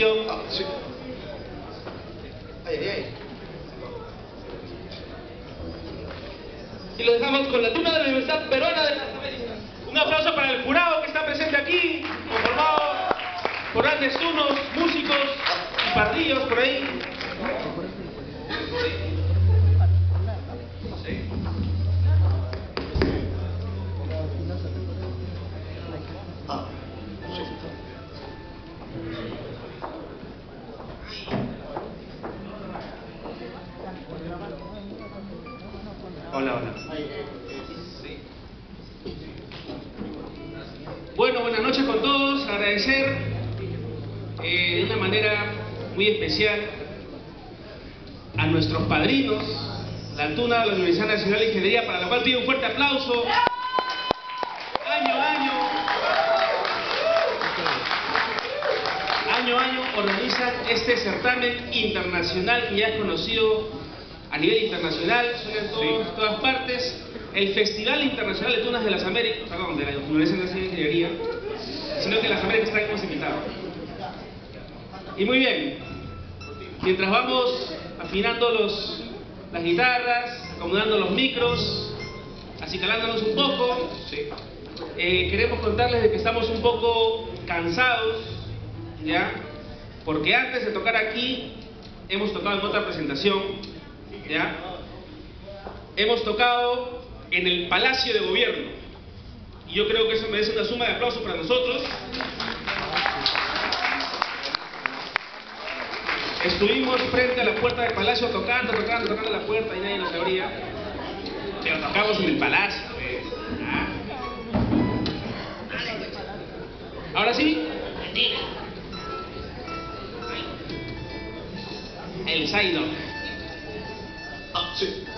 Ah, sí. Ay, ay, ay. Y lo dejamos con la tuna de la Universidad Peruana de las Américas. Un aplauso para el jurado que está presente aquí, conformado por grandes tunos, músicos y pardillos por ahí. Hola, hola. Bueno, buenas noches con todos. Agradecer eh, de una manera muy especial a nuestros padrinos, la Tuna de la Universidad Nacional de Ingeniería, para la cual pido un fuerte aplauso. Año año, año año organizan este certamen internacional que ya es conocido a nivel internacional, son en todas partes, el Festival Internacional de Tunas de las Américas, perdón, de la Universidad de Ingeniería, sino que las Américas traemos invitados. Y muy bien, mientras vamos afinando los, las guitarras, acomodando los micros, acicalándonos un poco, eh, queremos contarles de que estamos un poco cansados, ¿ya? Porque antes de tocar aquí, hemos tocado en otra presentación, ¿ya? Hemos tocado en el Palacio de Gobierno. Y yo creo que eso merece una suma de aplausos para nosotros. Estuvimos frente a la puerta del palacio tocando, tocando, tocando la puerta y nadie nos abría. Pero tocamos en el palacio. pues. Ah. Ahora sí. El Sidon. Ah, sí.